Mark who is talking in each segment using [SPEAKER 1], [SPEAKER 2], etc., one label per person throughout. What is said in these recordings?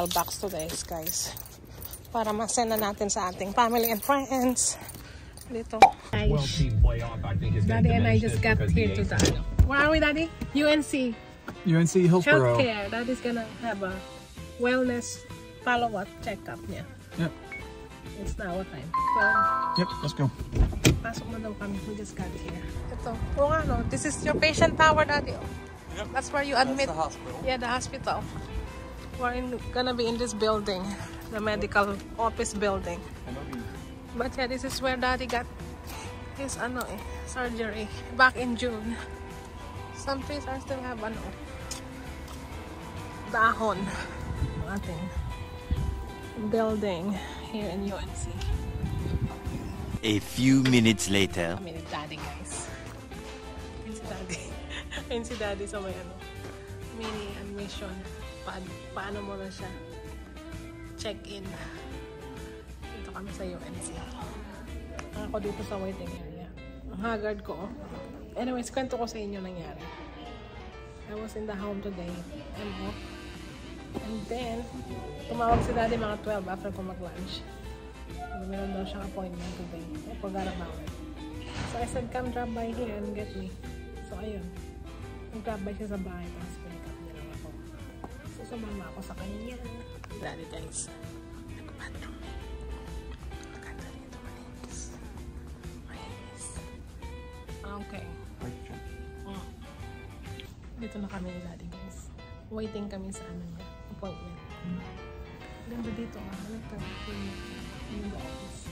[SPEAKER 1] 12 bucks today, guys. Para masend na natin sa ating family and friends. Dito.
[SPEAKER 2] Well
[SPEAKER 1] Guys,
[SPEAKER 2] team playoff, I think, has been
[SPEAKER 1] Daddy and I just got here
[SPEAKER 2] the
[SPEAKER 1] to the,
[SPEAKER 2] Aces-
[SPEAKER 1] Where are we, Daddy? UNC.
[SPEAKER 3] UNC Hillsborough.
[SPEAKER 1] Healthcare. Daddy's gonna have a wellness follow-up checkup niya.
[SPEAKER 3] Yep.
[SPEAKER 1] It's now what time?
[SPEAKER 3] Yep. Let's go.
[SPEAKER 1] Pasok na daw kami. We just got here. Ito. Oo nga, no? This is your patient tower, Daddy. oh. That's where you admit.
[SPEAKER 3] the hospital.
[SPEAKER 1] Yeah, the hospital. We're in, gonna be in this building. The medical office building. But yeah, this is where Daddy got his ano eh, surgery back in June. Some trees are still have ano, dahon. Ating building here in UNC.
[SPEAKER 4] A few minutes later.
[SPEAKER 1] Kami ni Daddy, guys. Ayun si Daddy. Ayun si Daddy sa may ano, mini admission. Pa paano mo na siya check-in. Dito kami sa UNC. Ako dito sa waiting area. Ang haggard ko. oh. Anyways, kwento ko sa inyo nangyari. I was in the home today. I'm off. And then, tumawag si daddy mga 12 after ko mag-lunch. Meron daw siyang appointment today. I forgot about it. So I said, come drop by here and get me. So ayun. Nag-drop by siya sa bahay tapos sumama ako sa kanya. Daddy guys. Nag-bathroom. Maganda rito. Malinis. Malinis. Okay. Mm. Dito na kami ni daddy guys. Waiting kami sa ano niya. Appointment. Ganda dito ah. Halika. In the office.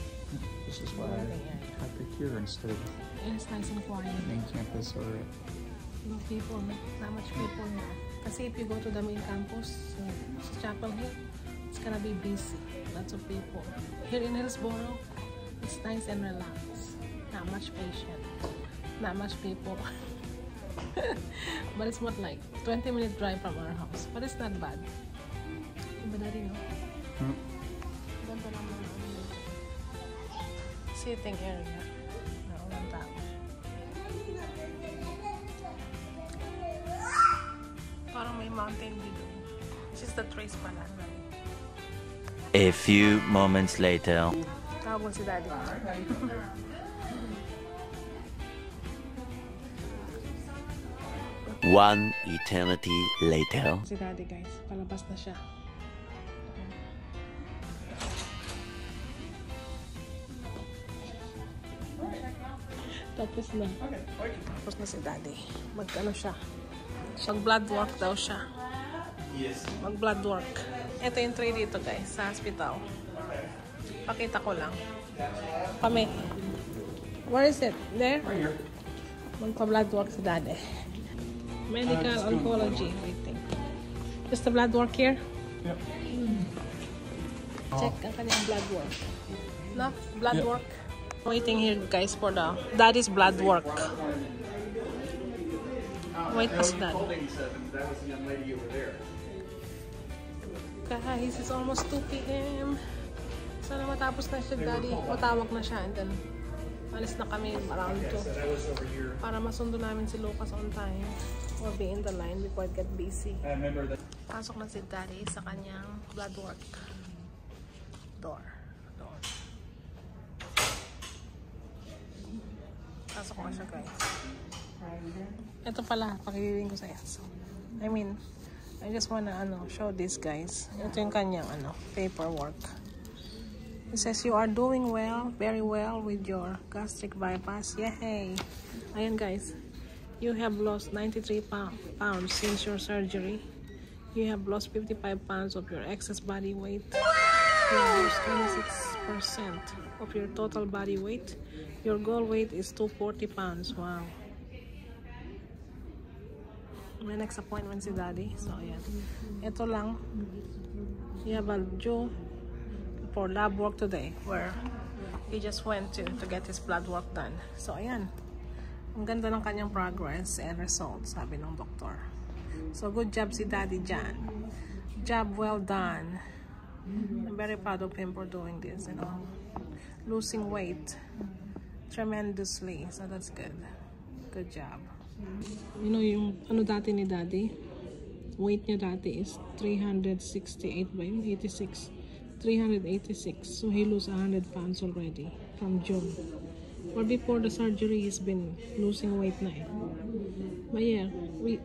[SPEAKER 3] This is why I have it here instead
[SPEAKER 1] it's nice and quiet.
[SPEAKER 3] main campus or
[SPEAKER 1] No people, not much people here. Kasi if you go to the main campus, uh, Chapel Hill, it's gonna be busy. Lots of people. Here in Hillsborough, it's nice and relaxed. Not much patient. Not much people. but it's what like 20 minute drive from our house. But it's not bad. Diba daddy, no?
[SPEAKER 3] Hmm.
[SPEAKER 1] Ganda naman ano. Sitting area. View doon. The trace pala.
[SPEAKER 4] A few moments later.
[SPEAKER 1] Mo si daddy.
[SPEAKER 4] One eternity later.
[SPEAKER 1] Si daddy guys. Palabas na siya. Tapos na. Tapos na si daddy. Mag-ano siya. Mag blood work daw siya.
[SPEAKER 3] Yes.
[SPEAKER 1] Mag blood work. Ito yung tray dito guys. Sa hospital. Pakita ko lang. Kami. Where is it? There?
[SPEAKER 3] Right here.
[SPEAKER 1] Magpa-blood work si daddy. Medical oncology. Waiting. Just the blood work here?
[SPEAKER 3] Yep.
[SPEAKER 1] Check ang kanyang blood work. No? Blood
[SPEAKER 3] Yeah.
[SPEAKER 1] work. Waiting here guys for the daddy's blood work. Wait pa si daddy. Guys, it's almost 2 p.m. Sana matapos na siya daddy. Matawag na siya and then alis na kami around 2. Para masundo namin si Lucas on time. Or be in the line before it get busy. Pasok na si Daddy sa kanyang blood work. Door. Door. Pasok na siya guys. Ito pala, pakililing ko sa So, I mean, I just wanna ano, show this guys. Ito yung kanyang ano, paperwork. It says you are doing well, very well with your gastric bypass. Yay! Ayan guys. You have lost 93 pou- pounds since your surgery. You have lost 55 pounds of your excess body weight. You lost 26% of your total body weight. Your goal weight is 240 pounds. Wow. May next appointment si daddy. So, ayan. Ito lang. A due for lab work today where he just went to to get his blood work done. So, ayan. Ang ganda ng kanyang progress and results, sabi ng doktor. So, good job si Daddy Jan. Job well done. I'm very proud of him for doing this, you know. Losing weight tremendously. So, that's good. Good job. You know, yung ano dati ni Daddy? weight niya dati is 368 ba yun? 86. 386. So he lose 100 pounds already from June. Or before the surgery, he's been losing weight na eh. But yeah, we,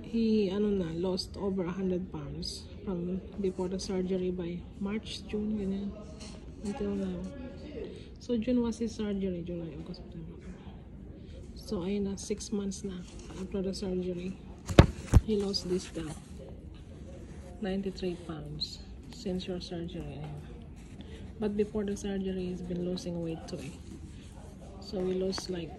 [SPEAKER 1] he ano na, lost over 100 pounds from before the surgery by March, June, ganyan. Until now. So June was his surgery, July, August, September. So ayun na, 6 months na after the surgery. He lost this down. 93 pounds since your surgery. But before the surgery, he's been losing weight too. eh. So we lost like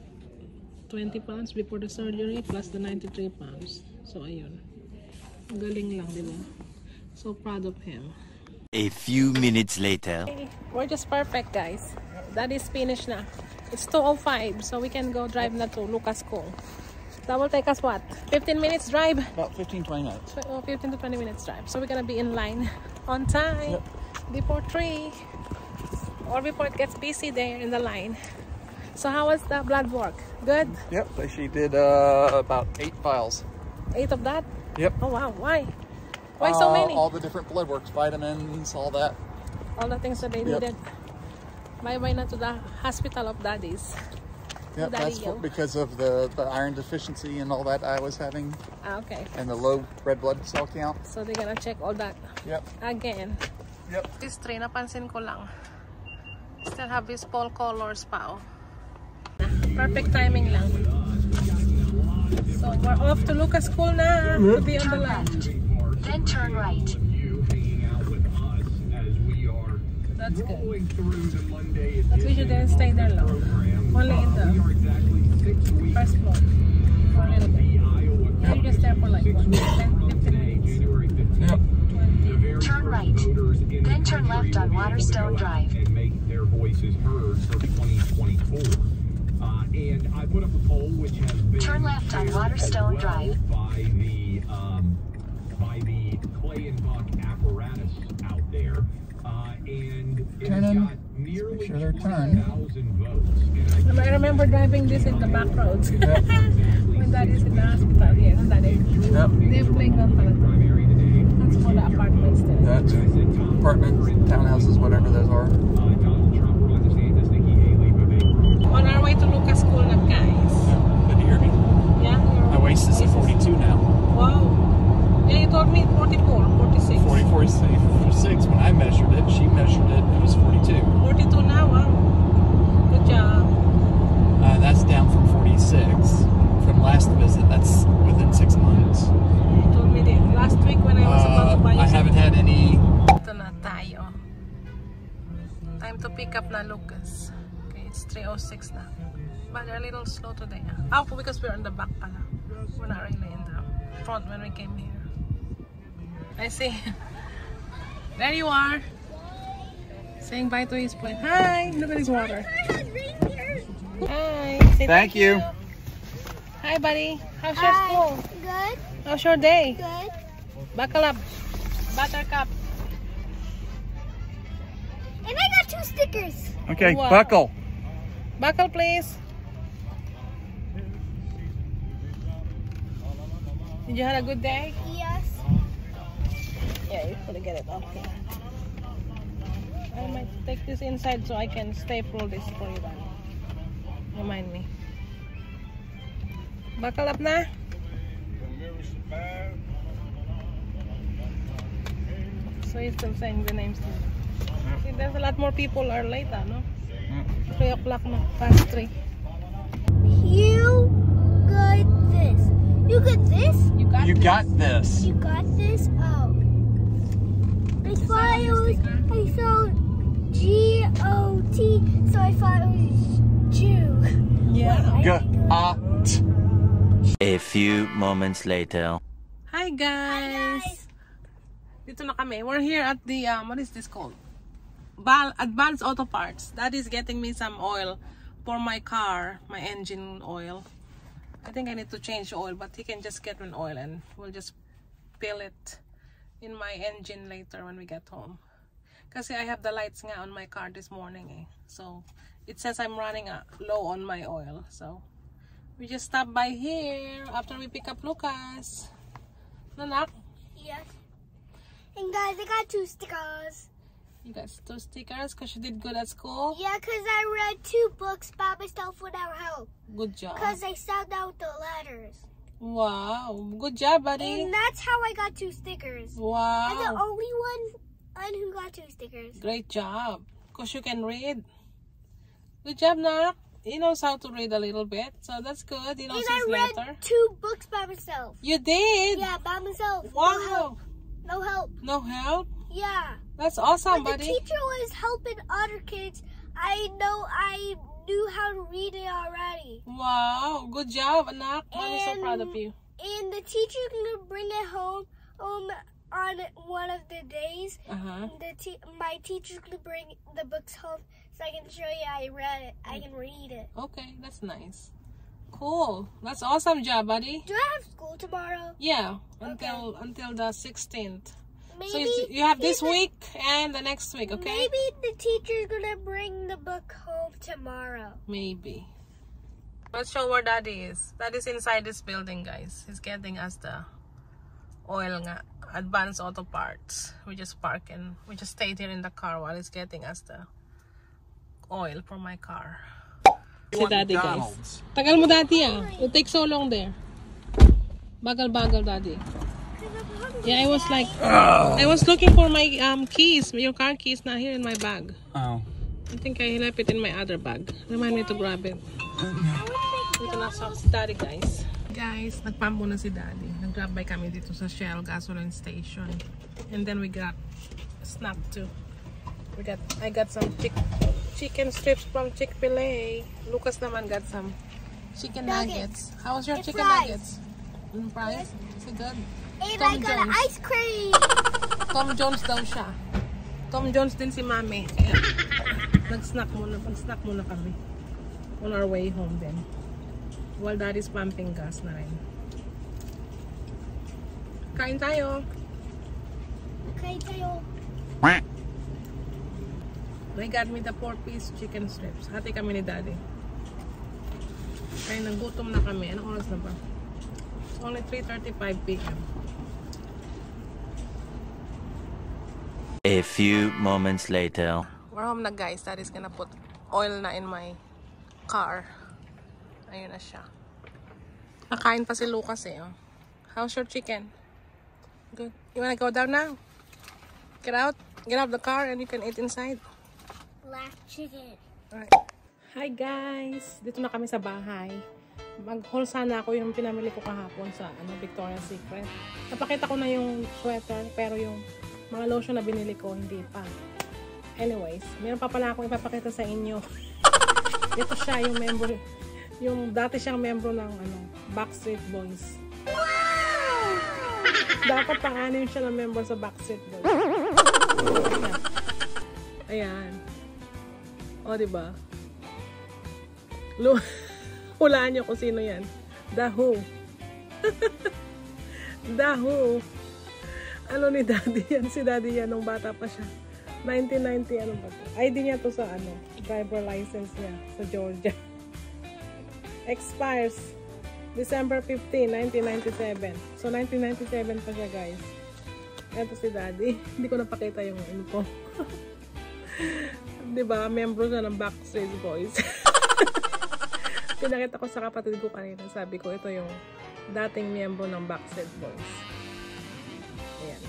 [SPEAKER 1] 20 pounds before the surgery plus the 93 pounds. So ayun. Ang Galing lang, di ba? So proud of him.
[SPEAKER 4] A few minutes later.
[SPEAKER 1] We're just perfect, guys. That is finished na. It's 2.05, so we can go drive na to Lucas School. That will take us what? 15 minutes drive?
[SPEAKER 3] About 15, 20 minutes.
[SPEAKER 1] Oh, 15 to 20 minutes drive. So we're gonna be in line on time before 3 or before it gets busy there in the line. So how was the blood work? Good?
[SPEAKER 3] Yep, she did uh, about eight files.
[SPEAKER 1] Eight of that?
[SPEAKER 3] Yep.
[SPEAKER 1] Oh wow, why? Why so
[SPEAKER 3] Uh,
[SPEAKER 1] many?
[SPEAKER 3] All the different blood works, vitamins, all that.
[SPEAKER 1] All the things that they
[SPEAKER 3] Yep.
[SPEAKER 1] needed. Bye bye na to the hospital of daddies.
[SPEAKER 3] Yep, that's
[SPEAKER 1] yo.
[SPEAKER 3] what, because of the, the iron deficiency and all that I was having,
[SPEAKER 1] Ah, okay.
[SPEAKER 3] and the low red blood cell count.
[SPEAKER 1] So they're gonna check all that
[SPEAKER 3] Yep,
[SPEAKER 1] again.
[SPEAKER 3] yep.
[SPEAKER 1] This tree, napansin ko lang. Still have his fall colors pa, oh. Perfect timing lang. So, we're off to Lucas School na to be on the line.
[SPEAKER 2] Then turn right.
[SPEAKER 1] That's good. But we shouldn't stay there long. Only in the first floor. For a little bit. We're just there for like, what, 10, 15 minutes?
[SPEAKER 3] Yep.
[SPEAKER 2] Turn right. Then turn left on Waterstone Drive.
[SPEAKER 5] and make their voices heard for 2024. Uh, and I put up a poll which has been
[SPEAKER 2] Turn left on Waterstone
[SPEAKER 5] well
[SPEAKER 2] Drive.
[SPEAKER 5] by the um, by the Clay and Buck and it
[SPEAKER 3] Turn
[SPEAKER 5] has got nearly
[SPEAKER 3] Make sure they're turned.
[SPEAKER 5] 20,000 votes. And I
[SPEAKER 1] I remember driving this in the back roads. when that is in the hospital. Yes, that is.
[SPEAKER 3] Yep.
[SPEAKER 1] They're playing golf pala.
[SPEAKER 5] primary today.
[SPEAKER 1] That's for the apartments there.
[SPEAKER 3] That's apartments, townhouses, whatever those are.
[SPEAKER 5] Uh, Donald Trump, Ron DeSantis, Nikki Haley, Vivek
[SPEAKER 1] On our way to Lucas School na guys.
[SPEAKER 3] Good to hear me.
[SPEAKER 1] Yeah?
[SPEAKER 3] My waist is at 42 now.
[SPEAKER 1] Wow. Yeah, you told me 44, 46.
[SPEAKER 3] 40, 46. When I measured it, she measured it, it was 42.
[SPEAKER 1] 42 now, wow. Good job.
[SPEAKER 3] Uh, that's down from 46 from last visit. That's within six months.
[SPEAKER 1] You told me this last week when I was about
[SPEAKER 3] Uh,
[SPEAKER 1] to buy you
[SPEAKER 3] I haven't had any.
[SPEAKER 1] Ito na tayo. Time to pick up na Lucas. Okay, it's 3.06 na. But they're a little slow today. Oh, because we're on the back pala. We're not really in the front when we came here. I see. There you are. Saying bye to his friend. Hi! Look at his water. Hi! Say
[SPEAKER 3] Thank you.
[SPEAKER 1] Hi, buddy. How's your
[SPEAKER 6] Hi.
[SPEAKER 1] school?
[SPEAKER 6] Good,
[SPEAKER 1] How's your day?
[SPEAKER 6] good.
[SPEAKER 1] Buckle up. Buttercup.
[SPEAKER 6] And I got two stickers.
[SPEAKER 3] Okay,
[SPEAKER 1] Wow.
[SPEAKER 3] buckle.
[SPEAKER 1] Buckle, please. Did you have a good day?
[SPEAKER 6] Yes.
[SPEAKER 1] Yeah, you gotta get it off. I might take this inside so I can staple this for you. Then. Remind me. Buckle up na. So he's still saying the names too. See, there's a lot more people are late, ah, no? 3 o'clock na, past 3.
[SPEAKER 6] You got this. You got this?
[SPEAKER 1] You got
[SPEAKER 3] You
[SPEAKER 1] this?
[SPEAKER 3] got this.
[SPEAKER 6] You got this? Oh. I thought it was, I saw G-O-T, so I thought it was Jew.
[SPEAKER 1] Yeah.
[SPEAKER 3] Got.
[SPEAKER 4] A few moments later.
[SPEAKER 1] Hi guys.
[SPEAKER 6] Hi guys.
[SPEAKER 1] Dito na kami. We're here at the um, what is this called? Bal Advanced Auto Parts. That is getting me some oil for my car, my engine oil. I think I need to change the oil, but he can just get an oil and we'll just fill it in my engine later when we get home. Kasi I have the lights nga on my car this morning eh. So it says I'm running uh, low on my oil. So we just stop by here after we pick up Lucas. Nanak,
[SPEAKER 6] Yes. And guys, I got two stickers.
[SPEAKER 1] you got two stickers because you did good at school.
[SPEAKER 6] Yeah, because I read two books by myself without help.
[SPEAKER 1] Good job.
[SPEAKER 6] Because I sound out the letters.
[SPEAKER 1] Wow. Good job, buddy.
[SPEAKER 6] And that's how I got two stickers. Wow. I'm the only one, one who got two stickers.
[SPEAKER 1] Great job. Because you can read. Good job, Nak. He knows how to read a little bit. So that's good. He knows
[SPEAKER 6] And I read
[SPEAKER 1] letter.
[SPEAKER 6] two books by myself.
[SPEAKER 1] You did?
[SPEAKER 6] Yeah, by myself. No help. No help.
[SPEAKER 1] No help?
[SPEAKER 6] Yeah.
[SPEAKER 1] That's awesome,
[SPEAKER 6] But the teacher was helping other kids. I know I knew how to read it already.
[SPEAKER 1] Wow. Good job, Anak. Mommy's so proud of you.
[SPEAKER 6] And the teacher's gonna bring it home um on one of the days.
[SPEAKER 1] Uh-huh.
[SPEAKER 6] The te- my teacher's gonna bring the books home so I can show you I read it. I can read it.
[SPEAKER 1] Okay, that's nice. Cool. That's awesome job, buddy.
[SPEAKER 6] Do I have school tomorrow?
[SPEAKER 1] Yeah, until until the 16th.
[SPEAKER 6] Maybe
[SPEAKER 1] So you have this
[SPEAKER 6] maybe-
[SPEAKER 1] week and the next week, okay?
[SPEAKER 6] Maybe the teacher's gonna bring the book home tomorrow.
[SPEAKER 1] Maybe. Let's show where Daddy is. Daddy's inside this building, guys. He's getting us the oil nga. Advanced auto parts. We just park and we just stayed here in the car while he's getting us the oil for my car. Si Daddy, guys. Tagal mo, Daddy, ah. It takes so long there. Bagal-bagal, Daddy. Yeah, I was like, I was looking for my um keys. Your car keys not here in my bag.
[SPEAKER 3] Oh.
[SPEAKER 1] I think I left it in my other bag. Remind me to grab it. Dito na sa Daddy, guys. Guys, nagpump muna si Daddy. Nag-grab by kami dito sa Shell gasoline station. And then we got snack too. We got, I got some chick, chicken strips from Chick-fil-A. Lucas naman got some chicken nuggets.
[SPEAKER 6] Nuggets.
[SPEAKER 1] How was your
[SPEAKER 6] And
[SPEAKER 1] chicken
[SPEAKER 6] fries.
[SPEAKER 1] nuggets? Mm, fries? Is it good?
[SPEAKER 6] And
[SPEAKER 1] Tom
[SPEAKER 6] I got
[SPEAKER 1] Jones.
[SPEAKER 6] ice cream.
[SPEAKER 1] Tom Jones daw siya. Tom Jones din si Mami. Kaya, nag-snack muna, nag-snack muna kami. On our way home din. While daddy's pumping gas na rin. Kain tayo.
[SPEAKER 6] Okay, tayo.
[SPEAKER 1] They got me the 4-piece chicken strips. Hati kami ni daddy. Kaya nagutom na kami. Anong oras na ba? It's only 3.35 p.m.
[SPEAKER 4] A few moments later.
[SPEAKER 1] We're home na guys. Daddy's gonna put oil na in my car. Ayun na siya. Nakain pa si Lucas eh. Oh. How's your chicken? Good. You wanna go down now? Get out. Get out of the car and you can eat inside.
[SPEAKER 6] Black chicken.
[SPEAKER 1] Alright. Hi guys! Dito na kami sa bahay. Mag-haul sana ako yung pinamili ko kahapon sa ano, Victoria's Secret. Napakita ko na yung sweater pero yung mga lotion na binili ko hindi pa. Anyways, meron pa pala akong ipapakita sa inyo. Ito siya yung member yung dati siyang member ng ano, Backstreet Boys. Dapat pang-anim siya ng member sa Backstreet Boys. Ayan. O, di ba? Lu Hulaan niyo kung sino yan. The Who. The Who. Ano ni Daddy yan? Si Daddy yan nung bata pa siya. 1990, ano ba to? ID niya to sa ano, driver license niya sa Georgia. Expires December 15, 1997. So, 1997 pa siya, guys. Ito si Daddy. Hindi ko napakita yung info. Di ba? Membro siya ng Backstreet Boys. Pinakita ko sa kapatid ko kanina. Sabi ko, ito yung dating miyembro ng Backstreet Boys.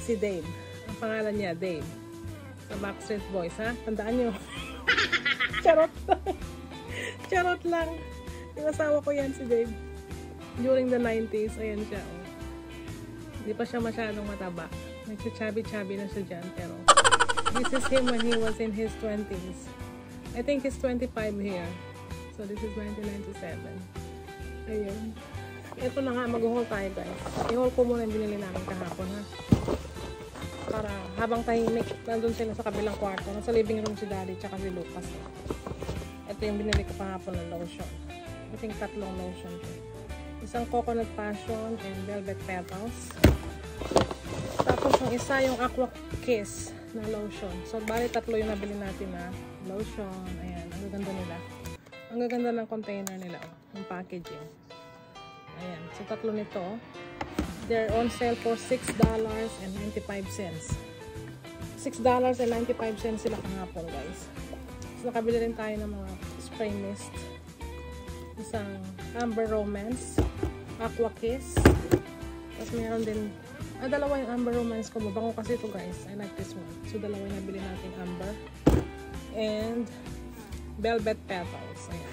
[SPEAKER 1] Si Dave. Ang pangalan niya, Dave. Sa Backstreet Boys, ha? Tandaan nyo. Charot. Charot lang. Yung asawa ko yan, si Dave. During the 90s, ayan siya, oh. Hindi pa siya masyadong mataba. Nagsichabi-chabi na siya dyan, pero this is him when he was in his 20s. I think he's 25 here. So, this is 1997. Ayun. Ito na nga, mag-haul tayo guys. I-haul ko muna yung binili namin kahapon ha. Para habang tahimik, nandun sila sa kabilang kwarto. Nasa living room si Daddy tsaka si Lucas. Ito yung binili ko kahapon ng lotion. I think tatlong lotion. Isang coconut passion and velvet petals. Tapos yung isa yung aqua kiss na lotion. So, bali tatlo yung nabili natin na lotion. Ayan, ang gaganda nila. Ang gaganda ng container nila, oh, yung packaging. Ayan, so tatlo nito. They're on sale for $6.95. $6.95 sila kahapon guys. So nakabili rin tayo ng mga spray mist. Isang Amber Romance, Aqua Kiss. Tapos meron din, ah dalawa yung Amber Romance ko. Mabango kasi ito guys. I like this one. So dalawa yung nabili natin Amber. And Velvet Petals. Ayan.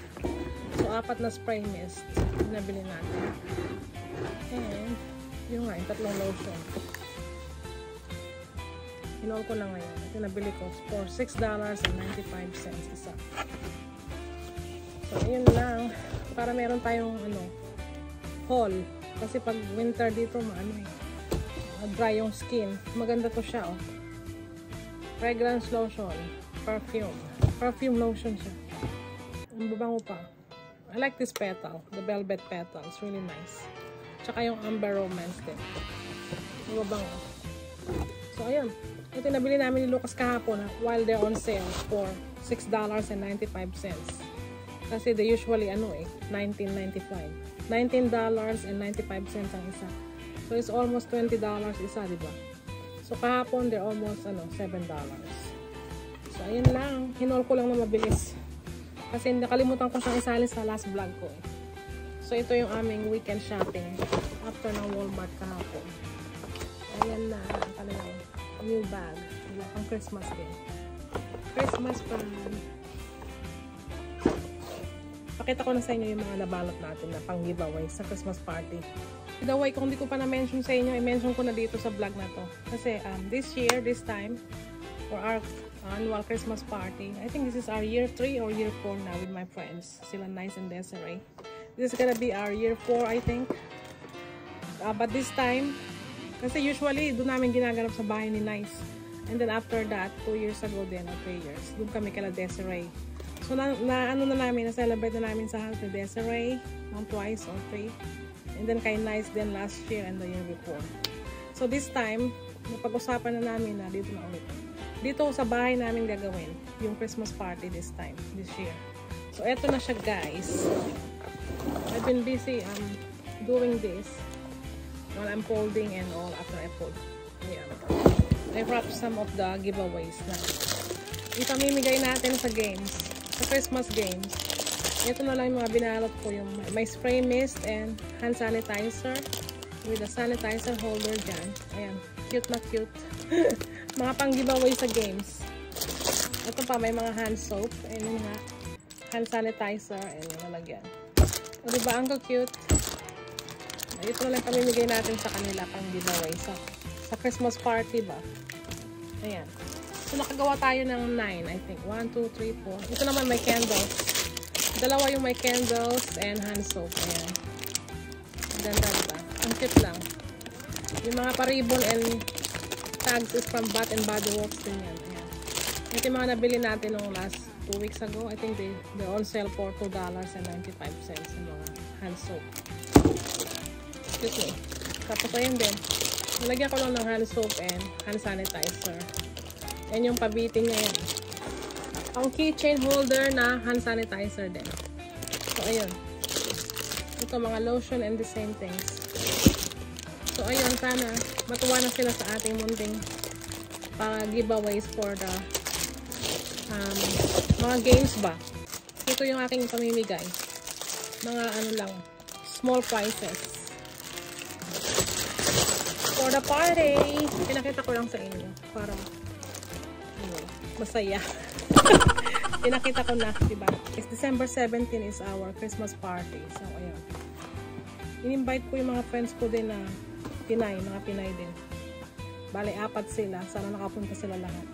[SPEAKER 1] So apat na spray mist yung nabili natin. And yun nga, yung tatlong lotion. Hinol ko na ngayon. Ito nabili ko for $6.95 isa. So, yun lang. Para meron tayong ano, haul. Kasi pag winter dito, maano eh. Dry yung skin. Maganda to siya, oh. Fragrance lotion. Perfume. Perfume lotion siya. Ang babango pa. I like this petal. The velvet petal. It's really nice. Tsaka yung Amber Romance din. Ang babango. So, ayun. Ito yung nabili namin ni Lucas kahapon ha, while they're on sale for $6.95. Kasi they usually, ano eh, $19.95. $19.95 ang isa. So, it's almost $20 isa, di ba? So, kahapon, they're almost, ano, $7. So, ayun lang. Hinol ko lang na mabilis. Kasi nakalimutan ko siyang isali sa last vlog ko eh. So, ito yung aming weekend shopping after ng Walmart kahapon. Ayan na, ang talagang new bag. Wala pang Christmas din. Christmas pan. Pakita ko na sa inyo yung mga nabalot natin na pang giveaway sa Christmas party. Giveaway kung hindi ko pa na-mention sa inyo, i-mention ko na dito sa vlog na to. Kasi um, this year, this time, for our annual Christmas party, I think this is our year 3 or year 4 now with my friends. Sila Nice and Desiree. This is gonna be our year 4, I think. Uh, but this time, kasi usually, doon namin ginaganap sa bahay ni Nice. And then after that, 2 years ago din, or 3 years, doon kami kala Desiree. So, na, na ano na namin, na-celebrate na namin sa house ni Desiree, ng twice or three. And then kay Nice din last year and the year before. So, this time, napag-usapan na namin na dito na ulit. Dito sa bahay namin gagawin yung Christmas party this time, this year. So, eto na siya guys. I've been busy um, doing this while I'm folding and all after I fold. Ayan. I wrapped some of the giveaways na ipamimigay natin sa games, sa Christmas games. Ito na lang yung mga binalot ko, yung may spray mist and hand sanitizer with a sanitizer holder dyan. Ayan, cute na cute. mga pang giveaway sa games. Ito pa, may mga hand soap and mga hand sanitizer and yung lalagyan. O diba, ang cute? Ito na lang pamimigay natin sa kanila pang giveaway sa, sa Christmas party ba. Ayan. So, nakagawa tayo ng 9, I think. 1, 2, 3, 4. Ito naman may candles. Dalawa yung may candles and hand soap. Ayan. Ganda diba? Ang cute lang. Yung mga paribon and tags is from Bath and Body Works din yan. Ayan. Ito yung mga nabili natin nung last 2 weeks ago. I think they, they're on sale for $2.95 yung mga hand soap. Excuse me. Tapos ayun din. Nalagyan ko lang ng hand soap and hand sanitizer. Yan yung pabitin niya yan. Ang keychain holder na hand sanitizer din. So, ayun. Ito, mga lotion and the same things. So, ayun. Sana matuwa na sila sa ating munting para giveaways for the um, mga games ba. Ito yung aking pamimigay. Mga ano lang, small prices. For the party, pinakita ko lang sa inyo para ano, masaya. pinakita ko na, di ba? It's December 17 is our Christmas party. So, ayun. In-invite ko yung mga friends ko din na Pinay, mga Pinay din. Bale, apat sila. Sana nakapunta sila lahat.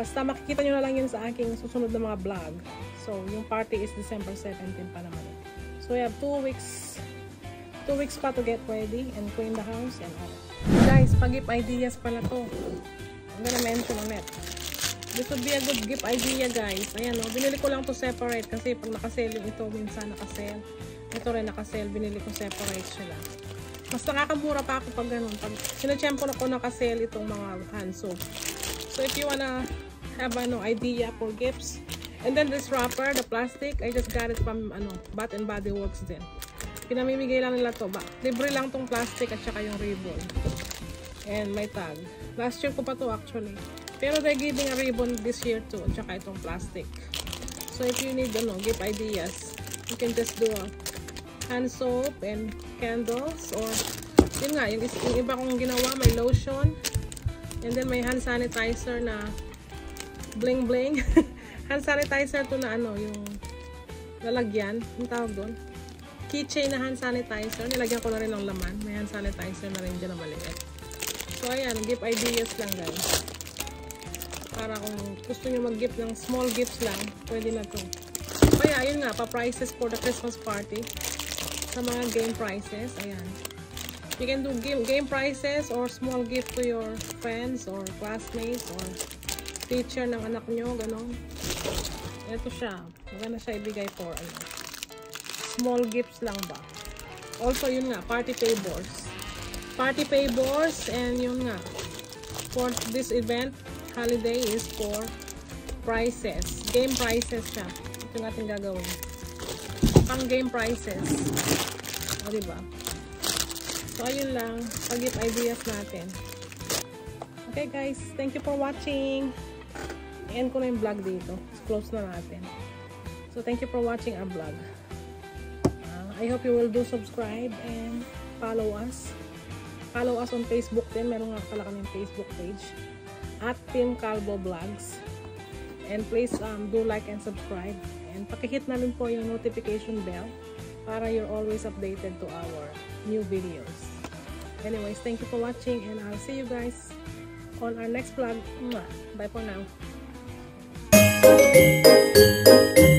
[SPEAKER 1] Basta makikita nyo na lang yun sa aking susunod na mga vlog. So, yung party is December 17 pa naman. So, we have two weeks two weeks pa to get ready and clean the house and all. Guys, pag-gift ideas pala to. I'm gonna mention on it. This would be a good gift idea, guys. Ayan, no? Binili ko lang to separate kasi pag nakasale yung ito, minsan nakasale. Ito rin nakasale, binili ko separate sila. Mas nakakamura pa ako pag ganun. Pag sinachempo na ko nakasale itong mga hand soap. So, if you wanna have ano idea for gifts, and then this wrapper, the plastic, I just got it from ano, Bath and Body Works din. Pinamimigay lang nila to. Ba? Libre lang tong plastic at saka yung ribbon. And may tag. Last year ko pa to actually. Pero they're giving a ribbon this year too. At saka itong plastic. So if you need ano, gift ideas, you can just do a hand soap and candles or yun nga, yung, yung iba kong ginawa, may lotion and then may hand sanitizer na bling bling hand sanitizer to na ano, yung lalagyan, yung tawag doon. Keychain na hand sanitizer, nilagyan ko na rin ng laman. May hand sanitizer na rin dyan na maliit. So ayan, gift ideas lang guys. Para kung gusto nyo mag-gift ng small gifts lang, pwede na to. Kaya yun nga, pa-prices for the Christmas party. Sa mga game prices. Ayan. You can do game, game prices or small gift to your friends or classmates or teacher ng anak nyo, ganon. Ito siya. Maganda siya ibigay for ano. Small gifts lang ba. Also, yun nga, party favors. Party favors and yun nga, for this event, holiday is for prizes. Game prizes siya. Ito yung ating gagawin pang game prices. O, diba? So, ayun lang. Pag-gift ideas natin. Okay, guys. Thank you for watching. I-end ko na yung vlog dito. Close na natin. So, thank you for watching our vlog. Uh, I hope you will do subscribe and follow us. Follow us on Facebook din. Meron nga pala kaming Facebook page. At Team Calvo Vlogs. And please um, do like and subscribe. And pakihit na rin po yung notification bell para you're always updated to our new videos. Anyways, thank you for watching and I'll see you guys on our next vlog. Bye for now. Thank you.